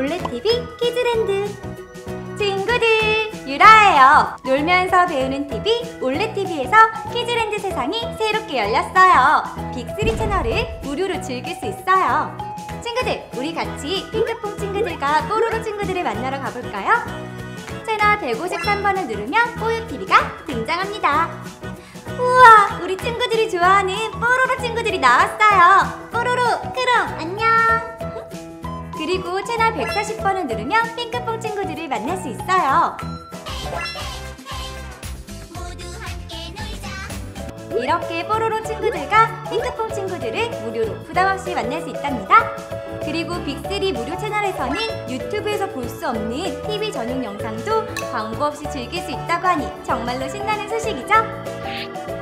올레TV 키즈랜드. 친구들 유라예요. 놀면서 배우는 TV 올레TV에서 키즈랜드 세상이 새롭게 열렸어요. 빅3 채널을 무료로 즐길 수 있어요. 친구들 우리 같이 핑크퐁 친구들과 뽀로로 친구들을 만나러 가볼까요? 채널 153번을 누르면 뽀요TV가 등장합니다. 우와 우리 친구들이 좋아하는 뽀로로 친구들이 나왔어요. 뽀로로 크롱 안녕 그리고 채널 140번을 누르면 핑크퐁 친구들을 만날 수 있어요. 이렇게 뽀로로 친구들과 핑크퐁 친구들을 무료로 부담 없이 만날 수 있답니다 그리고 빅3 무료 채널에서는 유튜브에서 볼 수 없는 TV 전용 영상도 광고 없이 즐길 수 있다고 하니 정말로 신나는 소식이죠?